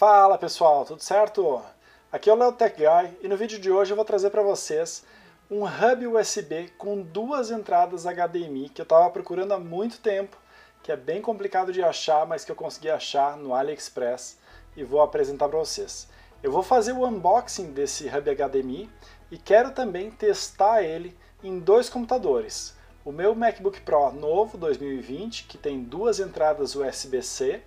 Fala pessoal, tudo certo? Aqui é o Leo Tech Guy e no vídeo de hoje eu vou trazer para vocês um hub USB com duas entradas HDMI que eu estava procurando há muito tempo, que é bem complicado de achar, mas que eu consegui achar no AliExpress e vou apresentar para vocês. Eu vou fazer o unboxing desse hub HDMI e quero também testar ele em dois computadores. O meu MacBook Pro novo 2020, que tem duas entradas USB-C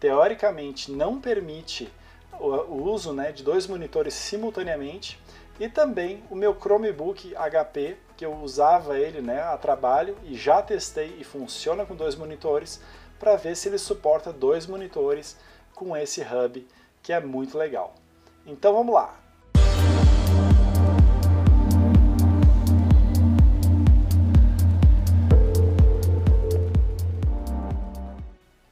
teoricamente não permite o uso né, de dois monitores simultaneamente, e também o meu Chromebook HP, que eu usava ele né, a trabalho e já testei e funciona com dois monitores, para ver se ele suporta dois monitores com esse hub, que é muito legal. Então vamos lá!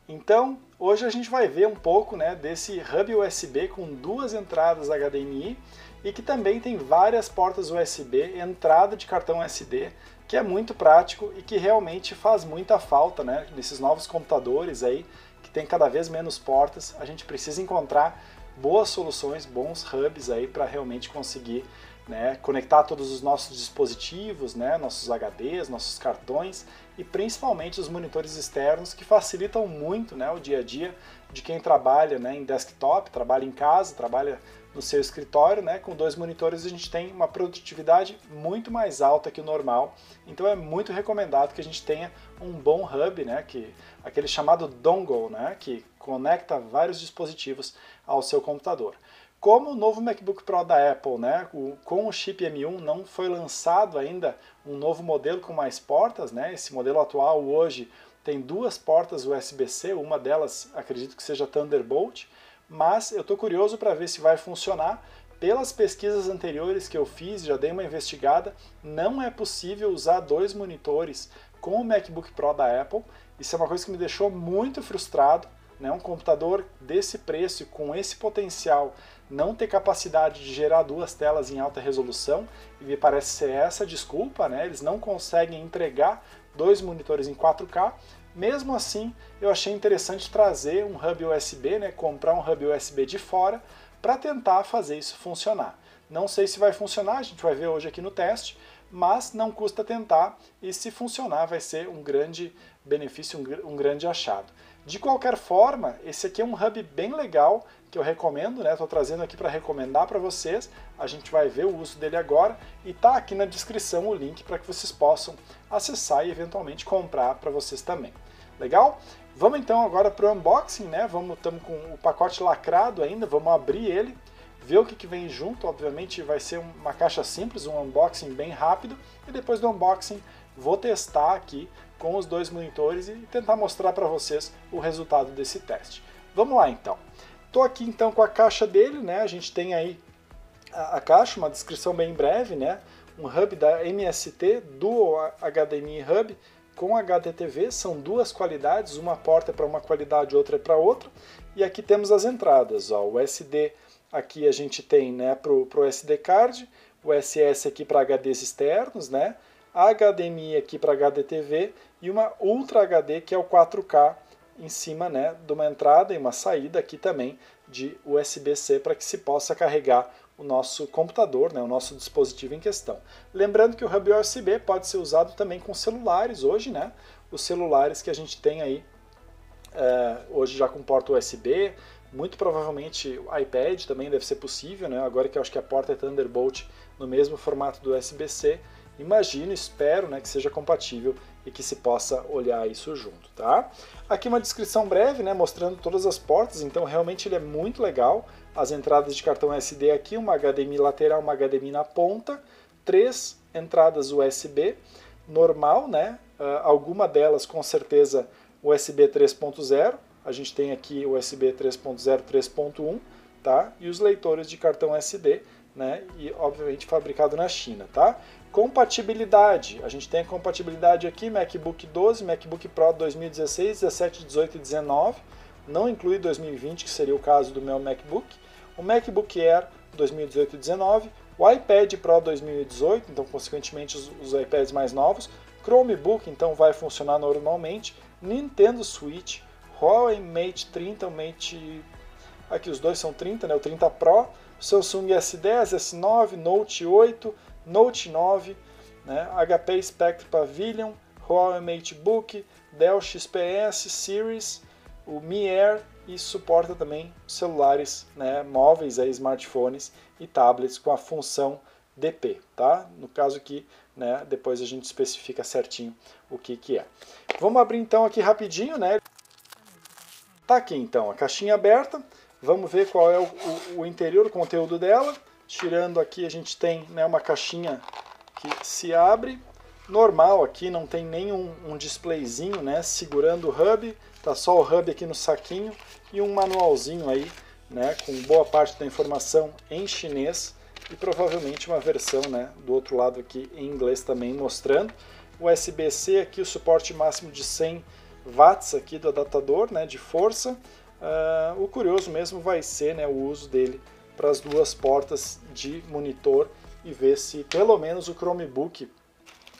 Então, Hoje a gente vai ver um pouco né, desse hub USB com duas entradas HDMI e que também tem várias portas USB, entrada de cartão SD, que é muito prático e que realmente faz muita falta né, nesses novos computadores aí, que tem cada vez menos portas. A gente precisa encontrar boas soluções, bons hubs aí para realmente conseguir né, conectar todos os nossos dispositivos, né, nossos HDs, nossos cartões e principalmente os monitores externos que facilitam muito né, o dia a dia de quem trabalha né, em desktop, trabalha em casa, trabalha no seu escritório, né, com dois monitores a gente tem uma produtividade muito mais alta que o normal, então é muito recomendado que a gente tenha um bom hub, né, que, aquele chamado dongle, né, que conecta vários dispositivos ao seu computador. Como o novo MacBook Pro da Apple, né, com o chip M1 não foi lançado ainda um novo modelo com mais portas, né, esse modelo atual hoje tem duas portas USB-C, uma delas acredito que seja Thunderbolt, mas eu estou curioso para ver se vai funcionar. Pelas pesquisas anteriores que eu fiz, já dei uma investigada, não é possível usar dois monitores com o MacBook Pro da Apple. Isso é uma coisa que me deixou muito frustrado, né? Um computador desse preço e com esse potencial não ter capacidade de gerar duas telas em alta resolução, e me parece ser essa a desculpa, né? eles não conseguem entregar dois monitores em 4K. Mesmo assim, eu achei interessante trazer um hub USB, né? comprar um hub USB de fora, para tentar fazer isso funcionar. Não sei se vai funcionar, a gente vai ver hoje aqui no teste, mas não custa tentar e se funcionar vai ser um grande benefício, um, um grande achado. De qualquer forma, esse aqui é um hub bem legal que eu recomendo, né? Estou trazendo aqui para recomendar para vocês. A gente vai ver o uso dele agora e tá aqui na descrição o link para que vocês possam acessar e eventualmente comprar para vocês também. Legal? Vamos então agora para o unboxing, né? Vamos estamos com o pacote lacrado ainda, vamos abrir ele, ver o que, que vem junto. Obviamente vai ser uma caixa simples, um unboxing bem rápido e depois do unboxing vou testar aqui com os dois monitores e tentar mostrar para vocês o resultado desse teste. Vamos lá então. Estou aqui então com a caixa dele, né? A gente tem aí a, a, caixa, uma descrição bem breve, né? Um hub da MST, Dual HDMI Hub com HDTV, são duas qualidades, uma porta é para uma qualidade, outra é para outra. E aqui temos as entradas, ó, o SD aqui a gente tem né, para o SD card, o SS aqui para HDs externos, né? HDMI aqui para HDTV e uma Ultra HD que é o 4K em cima né, de uma entrada e uma saída aqui também de USB-C para que se possa carregar o nosso computador, né, o nosso dispositivo em questão. Lembrando que o hub USB pode ser usado também com celulares hoje, né? Os celulares que a gente tem aí é, hoje já com porta USB, muito provavelmente o iPad também deve ser possível, né? Agora que eu acho que a porta é Thunderbolt no mesmo formato do USB-C, imagino, espero né, que seja compatível e que se possa olhar isso junto, tá? Aqui uma descrição breve, né, mostrando todas as portas, então realmente ele é muito legal. As entradas de cartão SD aqui, uma HDMI lateral, uma HDMI na ponta, três entradas USB normal, né? Uh, alguma delas com certeza USB 3.0. A gente tem aqui USB 3.0, 3.1, tá? E os leitores de cartão SD né? E obviamente fabricado na China, tá? Compatibilidade, a gente tem a compatibilidade aqui MacBook 12, MacBook Pro 2016, 17, 18 e 19, não inclui 2020, que seria o caso do meu MacBook, o MacBook Air 2018 e 19, o iPad Pro 2018, então consequentemente os, os iPads mais novos, Chromebook então vai funcionar normalmente, Nintendo Switch, Huawei Mate 30, o Mate Aqui os dois são 30, né? O 30 Pro, Samsung S10, S9, Note 8, Note 9, né? HP Spectre Pavilion, Huawei MateBook, Dell XPS Series, o Mi Air e suporta também celulares né, móveis, aí, smartphones e tablets com a função DP, tá? No caso aqui, né, depois a gente especifica certinho o que, que é. Vamos abrir então aqui rapidinho, né? Tá aqui então a caixinha aberta, vamos ver qual é o, o, o interior, o conteúdo dela. Tirando aqui a gente tem né, uma caixinha que se abre, normal aqui, não tem nenhum um displayzinho né, segurando o hub, tá só o hub aqui no saquinho e um manualzinho aí, né, com boa parte da informação em chinês e provavelmente uma versão né, do outro lado aqui em inglês também mostrando. USB-C aqui o suporte máximo de 100 watts aqui do adaptador né, de força. Uh, o curioso mesmo vai ser né, o uso dele para as duas portas de monitor e ver se pelo menos o Chromebook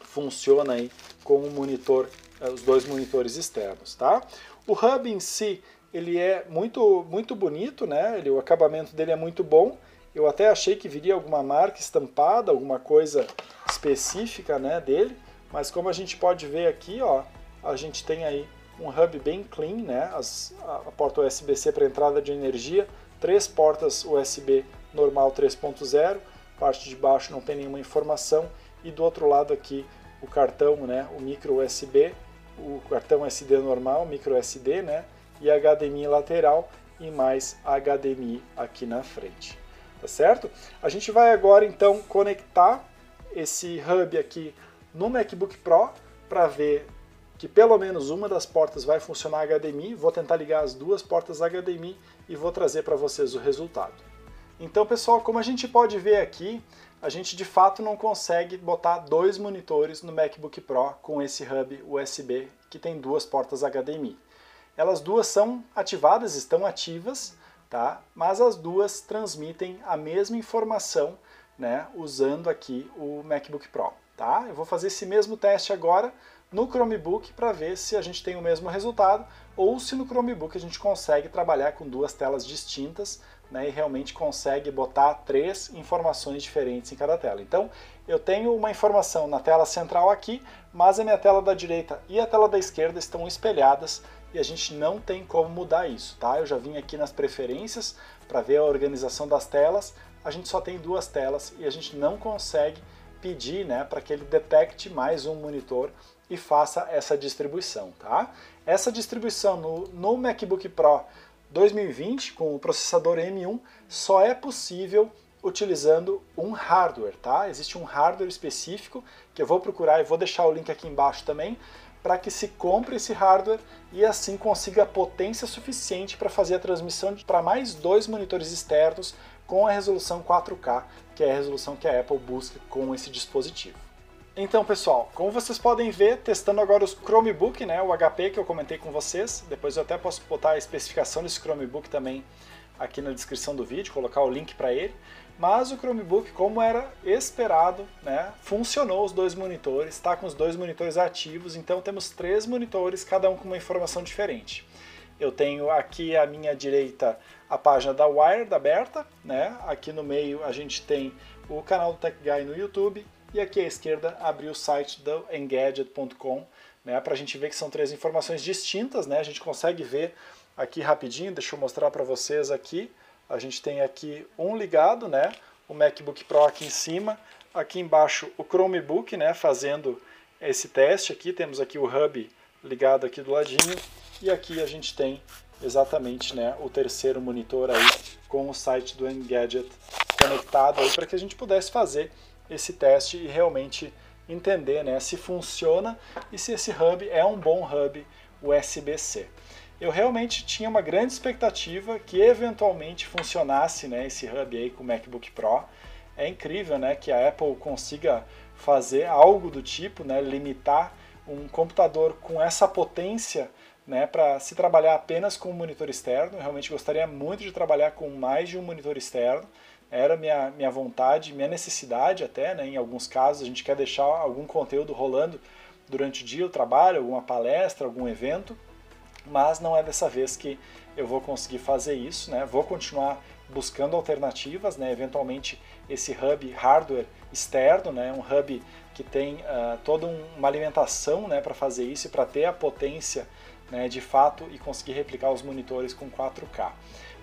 funciona aí com o monitor, uh, os dois monitores externos, tá? O hub em si ele é muito muito bonito, né? Ele, o acabamento dele é muito bom. Eu até achei que viria alguma marca estampada, alguma coisa específica, né, dele. Mas como a gente pode ver aqui, ó, a gente tem aí um hub bem clean, né? As, a, porta USB-C para entrada de energia, três portas USB normal 3.0, parte de baixo não tem nenhuma informação e do outro lado aqui o cartão, né? O micro USB, o cartão SD normal, micro SD, né? E HDMI lateral e mais HDMI aqui na frente, tá certo? A gente vai agora então conectar esse hub aqui no MacBook Pro para ver que pelo menos uma das portas vai funcionar HDMI. Vou tentar ligar as duas portas HDMI e vou trazer para vocês o resultado. Então, pessoal, como a gente pode ver aqui, a gente de fato não consegue botar dois monitores no MacBook Pro com esse hub USB que tem duas portas HDMI. Elas duas são ativadas, estão ativas, tá? mas as duas transmitem a mesma informação né, usando aqui o MacBook Pro. Tá? Eu vou fazer esse mesmo teste agora no Chromebook para ver se a gente tem o mesmo resultado ou se no Chromebook a gente consegue trabalhar com duas telas distintas né, e realmente consegue botar três informações diferentes em cada tela. Então eu tenho uma informação na tela central aqui, mas a minha tela da direita e a tela da esquerda estão espelhadas e a gente não tem como mudar isso. Tá? Eu já vim aqui nas preferências para ver a organização das telas, a gente só tem duas telas e a gente não consegue pedir né, para que ele detecte mais um monitor e faça essa distribuição. Tá? Essa distribuição no, no MacBook Pro 2020 com o processador M1 só é possível utilizando um hardware, tá? Existe um hardware específico que eu vou procurar e vou deixar o link aqui embaixo também para que se compre esse hardware e assim consiga potência suficiente para fazer a transmissão para mais dois monitores externos com a resolução 4K, que é a resolução que a Apple busca com esse dispositivo. Então, pessoal, como vocês podem ver, testando agora o Chromebook, né, o HP que eu comentei com vocês, depois eu até posso botar a especificação desse Chromebook também aqui na descrição do vídeo, colocar o link para ele. Mas o Chromebook, como era esperado, né, funcionou os dois monitores, está com os dois monitores ativos, então temos três monitores, cada um com uma informação diferente. Eu tenho aqui à minha direita a página da Wired aberta, né? aqui no meio a gente tem o canal do Tech Guy no YouTube, e aqui à esquerda abrir o site do Engadget.com, né, para a gente ver que são três informações distintas, né, a gente consegue ver aqui rapidinho, deixa eu mostrar para vocês aqui, a gente tem aqui um ligado, né, o MacBook Pro aqui em cima, aqui embaixo o Chromebook, né, fazendo esse teste aqui, temos aqui o hub ligado aqui do ladinho, e aqui a gente tem exatamente né, o terceiro monitor aí com o site do Engadget conectado para que a gente pudesse fazer esse teste e realmente entender né, se funciona e se esse hub é um bom hub USB-C. Eu realmente tinha uma grande expectativa que eventualmente funcionasse né, esse hub aí com o MacBook Pro. É incrível né, que a Apple consiga fazer algo do tipo, né, limitar um computador com essa potência né, para se trabalhar apenas com um monitor externo. Eu realmente gostaria muito de trabalhar com mais de um monitor externo era minha, minha vontade, minha necessidade até, né? em alguns casos a gente quer deixar algum conteúdo rolando durante o dia, o trabalho, alguma palestra, algum evento, mas não é dessa vez que eu vou conseguir fazer isso, né? Vou continuar buscando alternativas, né? Eventualmente esse hub hardware externo, né? Um hub que tem uh, toda uma alimentação, né? Para fazer isso e para ter a potência, né? De fato e conseguir replicar os monitores com 4K.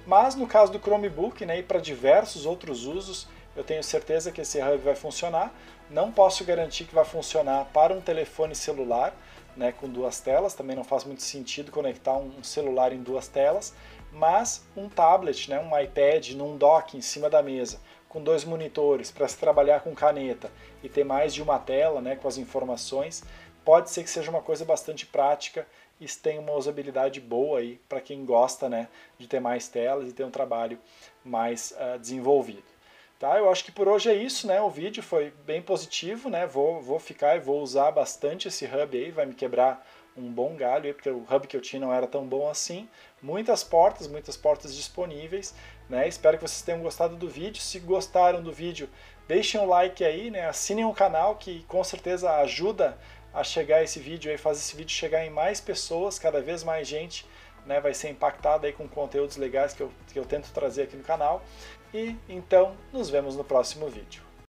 Mas no caso do Chromebook, né? E para diversos outros usos, eu tenho certeza que esse hub vai funcionar. Não posso garantir que vai funcionar para um telefone celular, né, com duas telas, também não faz muito sentido conectar um celular em duas telas, mas um tablet, né, um iPad num dock em cima da mesa, com dois monitores para se trabalhar com caneta e ter mais de uma tela né, com as informações, pode ser que seja uma coisa bastante prática e tenha uma usabilidade boa aí para quem gosta né, de ter mais telas e ter um trabalho mais uh, desenvolvido. Tá, eu acho que por hoje é isso, né? O vídeo foi bem positivo, né? Vou, vou ficar e vou usar bastante esse hub aí, vai me quebrar um bom galho aí, porque o hub que eu tinha não era tão bom assim. Muitas portas, muitas portas disponíveis, né? Espero que vocês tenham gostado do vídeo. Se gostaram do vídeo, deixem um like aí, né? Assinem o canal que com certeza ajuda a chegar esse vídeo aí, fazer esse vídeo chegar em mais pessoas, cada vez mais gente né, vai ser impactada aí com conteúdos legais que eu, que eu tento trazer aqui no canal. E então nos vemos no próximo vídeo.